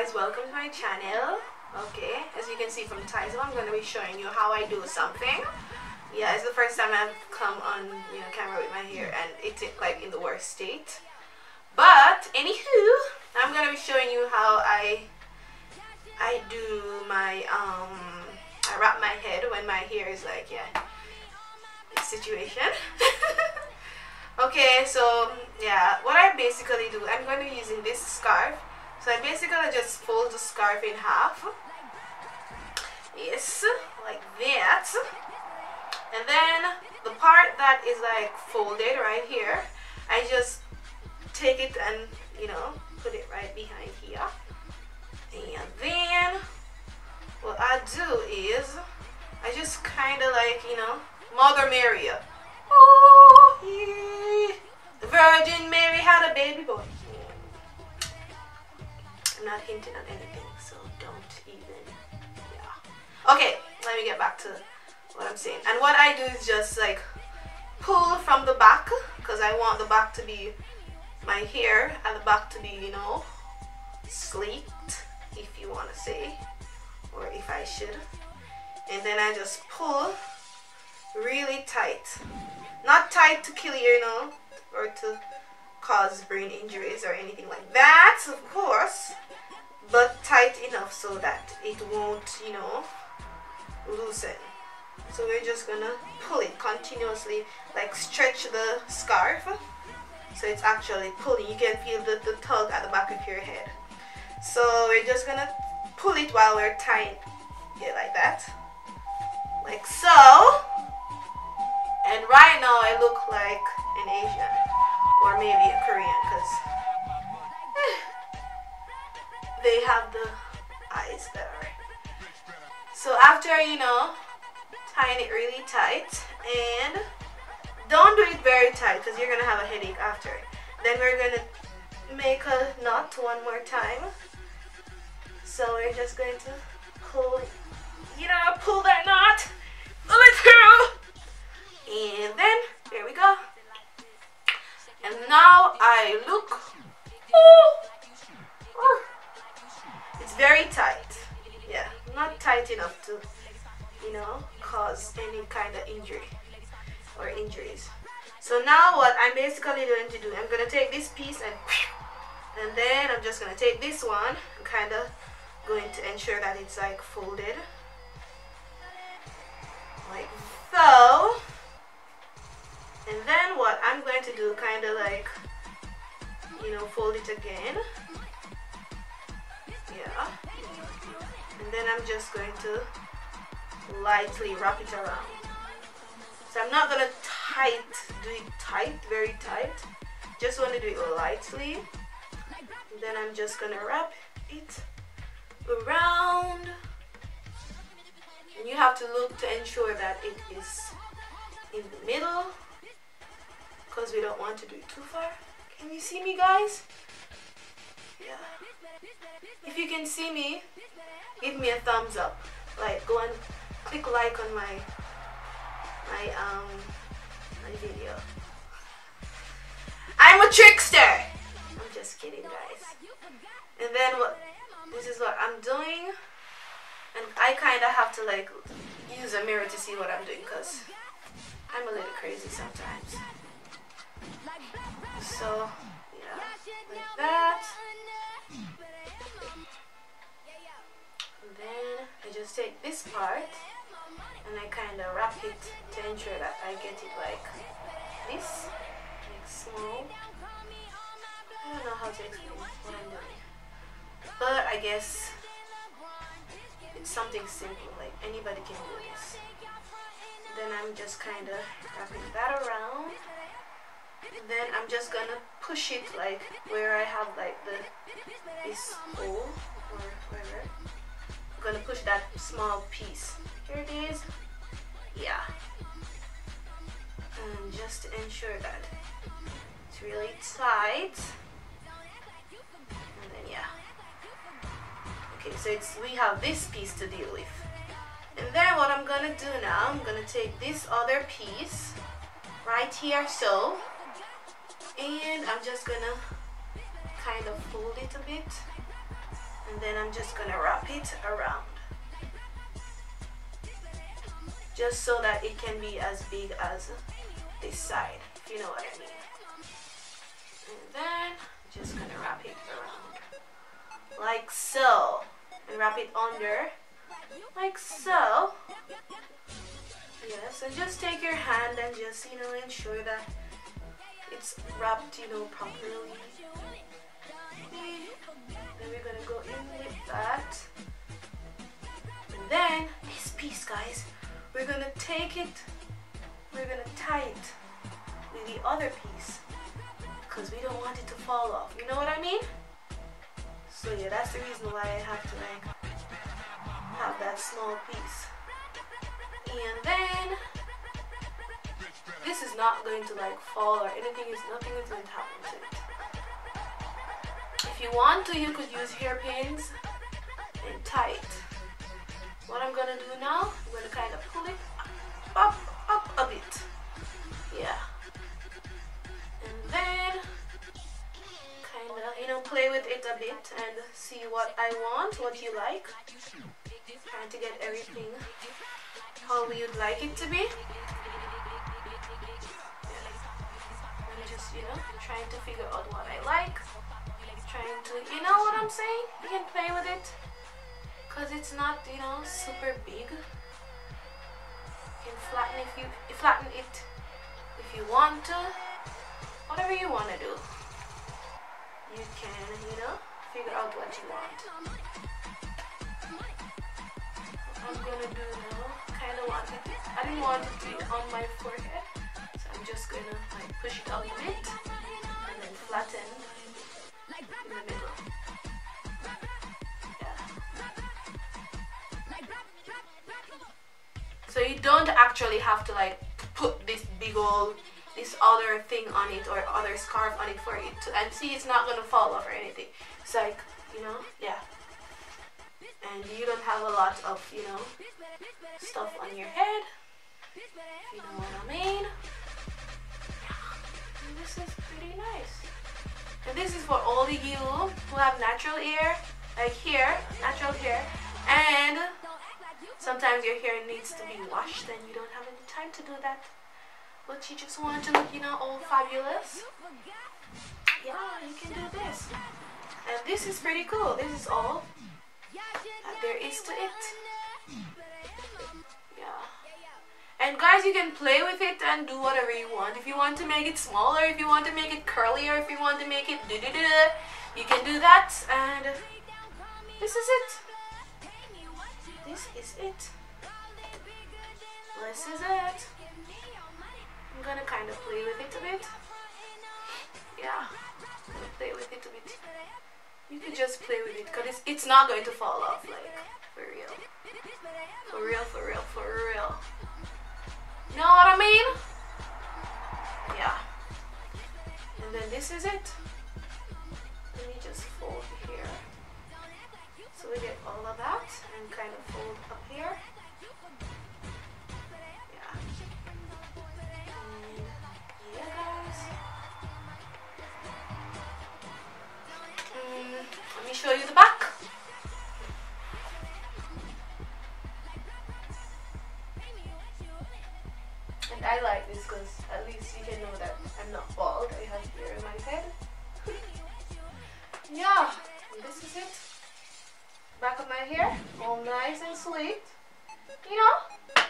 Guys, welcome to my channel. Okay, as you can see from the title, I'm to be showing you how I do something. Yeah, it's the first time I've come on you know camera with my hair and it's like in the worst state. But anywho, I'm to be showing you how I I do my um I wrap my head when my hair is like yeah situation. okay, so yeah, what I basically do, I'm going to be using this scarf so I basically just fold the scarf in half. Yes, like that. And then the part that is like folded right here, I just take it and, you know, put it right behind here. And then what I do is I just kind of like, you know, Mother Mary. Oh, yeah. I'm not hinting at anything, so don't even, yeah. Okay, let me get back to what I'm saying. And what I do is just like pull from the back, because I want the back to be, my hair and the back to be, you know, sleeked, if you want to say, or if I should. And then I just pull really tight. Not tight to kill you, you know, or to cause brain injuries or anything like that, of course but tight enough so that it won't you know loosen. So we're just gonna pull it continuously like stretch the scarf. So it's actually pulling you can feel the, the tug at the back of your head. So we're just gonna pull it while we're tying it like that. Like so. And right now I look like an Asian or maybe a Korean because eh, they have the eyes better. So after, you know, tying it really tight and don't do it very tight because you're going to have a headache after. It. Then we're going to make a knot one more time. So we're just going to pull, you know, pull that knot, pull it through. And then, there we go. And now I look, oh, oh it's very tight. Yeah, not tight enough to, you know, cause any kind of injury or injuries. So now what I'm basically going to do, I'm going to take this piece and and then I'm just going to take this one kind of going to ensure that it's like folded like so and then what I'm going to do kind of like you know fold it again. Yeah. And then I'm just going to lightly wrap it around. So I'm not gonna tight do it tight very tight. Just want to do it lightly. And then I'm just gonna wrap it around. And you have to look to ensure that it is in the middle because we don't want to do it too far can you see me guys yeah if you can see me, give me a thumbs up. Like go and click like on my my um my video. I'm a trickster. I'm just kidding, guys. And then what? This is what I'm doing, and I kind of have to like use a mirror to see what I'm doing, cause I'm a little crazy sometimes. So yeah, like that. then I just take this part and I kind of wrap it to ensure that I get it like this, like small. I don't know how to explain what I'm doing, but I guess it's something simple, like anybody can do this. Then I'm just kind of wrapping that around. Then I'm just gonna push it like where I have like the this hole or whatever I'm gonna push that small piece. Here it is. Yeah. And just to ensure that it's really tight. And then yeah. Okay, so it's we have this piece to deal with. And then what I'm gonna do now, I'm gonna take this other piece right here so and I'm just gonna kind of fold it a bit. And then I'm just gonna wrap it around. Just so that it can be as big as this side if you know what I mean. And then just gonna wrap it around. Like so. And wrap it under. Like so. Yes and just take your hand and just you know ensure that it's wrapped you know properly then we're gonna go in with that. And then this piece guys we're gonna take it we're gonna tie it with the other piece because we don't want it to fall off. You know what I mean? So yeah that's the reason why I have to like have that small piece. And then this is not going to like fall or anything is nothing is going to happen to it. If you want to you could use hairpins and tie it what I'm gonna do now I'm gonna kind of pull it up up a bit. Yeah. And then kind of you know play with it a bit and see what I want what you like. Trying to get everything how you'd like it to be trying to figure out what I like trying to you know what I'm saying? You can play with it. Because it's not you know super big. You can flatten if you, you flatten it if you want to. Whatever you want to do. You can you know figure out what you want. I'm gonna do now kind of want it. I didn't want it to be on my forehead so I'm just gonna like push it out a bit and then flatten in the middle So you don't actually have to like put this big old this other thing on it or other scarf on it for it to and see it's not gonna fall off or anything. It's like, you know, yeah. And you don't have a lot of, you know, stuff on your head. If you know what I mean. This is for all of you who have natural hair, like here, natural hair, and Sometimes your hair needs to be washed and you don't have any time to do that. But you just want to look, you know, all fabulous. Yeah, you can do this. And this is pretty cool. This is all that there is to it. And guys, you can play with it and do whatever you want. If you want to make it smaller, if you want to make it curlier, if you want to make it do do do, you can do that. And this is it this is it. This is it. I'm gonna kind of play with it a bit. Yeah, play with it a bit. You can just play with it because it's, it's not going to fall off, like. For real, for real, for real. You know what I mean? Yeah. And then this is it. Let me just fold here. So we get all of that and kind of fold up here. nice and sweet. You know?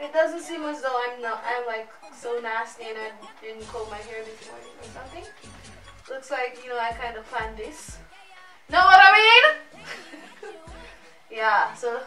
It doesn't seem as though I'm not I'm like so nasty and I didn't comb my hair this morning or something. Looks like, you know, I kinda planned this. Know what I mean? yeah, so